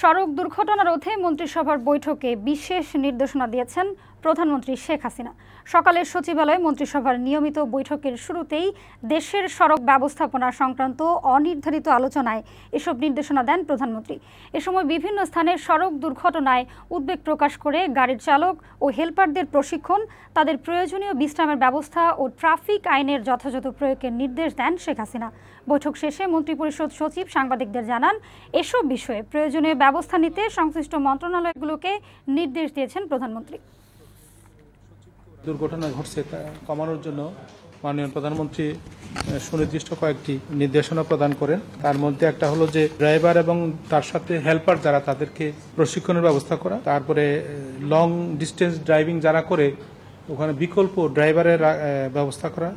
সড়ক দুর্ঘটনা রোধে মন্ত্রিসভার বৈঠকে বিশেষ নির্দেশনা দিয়েছেন প্রধানমন্ত্রী শেখ হাসিনা। সকালের সচিবালয়ে মন্ত্রিসভার নিয়মিত বৈঠকের শুরুতেই দেশের সড়ক ব্যবস্থাপনা সংক্রান্ত অনির্ধারিত আলোচনায় এসব নির্দেশনা দেন প্রধানমন্ত্রী। এ সময় বিভিন্ন স্থানে সড়ক দুর্ঘটনায় উদ্বেগ প্রকাশ করে গাড়ির চালক ও হেলপারদের প্রশিক্ষণ, তাদের প্রয়োজনীয় বিশ্রামের ব্যবস্থা ও ট্রাফিক আইনের যথাযথ প্রয়োগের নির্দেশ দেন শেখ হাসিনা। বৈঠক শেষে মন্ত্রিপরিষদ সচিব সাংবাদিকদের জানান, এসব বিষয়ে প্রয়োজনীয় ব্যবস্থা নিতে সংশ্লিষ্ট মন্ত্রণালয়গুলোকে নির্দেশ দিয়েছেন প্রধানমন্ত্রী। দুর্ঘটনা ঘটছে তা কমানোর জন্য মাননীয় প্রধানমন্ত্রী সুনির্দিষ্ট কয়েকটি নির্দেশনা প্রদান করেন। তার মধ্যে একটা হলো যে, ড্রাইভার এবং তার সাথে হেল্পার যারা, তাদেরকে প্রশিক্ষণের ব্যবস্থা করা। তারপরে লং ডিস্টেন্স ড্রাইভিং যারা করে, ওখানে বিকল্প ড্রাইভারের ব্যবস্থা করা।